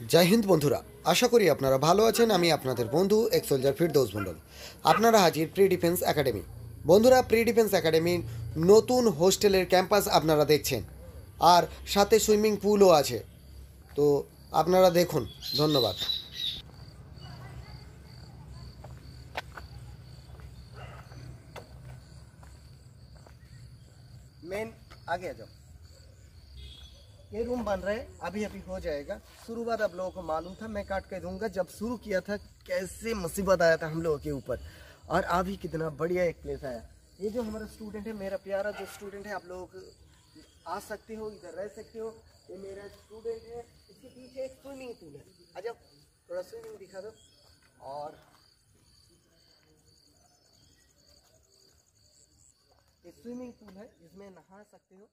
জয় হিন্দ বন্ধুরা, আশা করি আপনারা ভালো আছেন। আমি আপনাদের বন্ধু এক সোলজার ফিরদৌস মণ্ডল আপনারা হাজির প্রি ডিফেন্স একাডেমি বন্ধুরা প্রি ডিফেন্স একাডেমির নতুন হোস্টেলের ক্যাম্পাস আপনারা দেখছেন। আর সাথে সুইমিং পুলও আছে। তো আপনারা দেখুন, ধন্যবাদ। মেন আগে যাও। ये रूम बन रहे अभी अभी हो जाएगा। शुरुआत आप लोगों को मालूम था, मैं काट के दूँगा, जब शुरू किया था, कैसे मुसीबत आया था हम लोगों के ऊपर। और अभी कितना बढ़िया एक प्लेस आया। ये जो हमारा स्टूडेंट है, मेरा प्यारा जो स्टूडेंट है, आप लोग आ सकते हो, इधर रह सकते हो। ये मेरा स्टूडेंट है, इसके पीछे एक स्विमिंग पूल है। जाओ, थोड़ा स्विमिंग दिखा दो। और स्विमिंग पूल है जिसमें नहा सकते हो।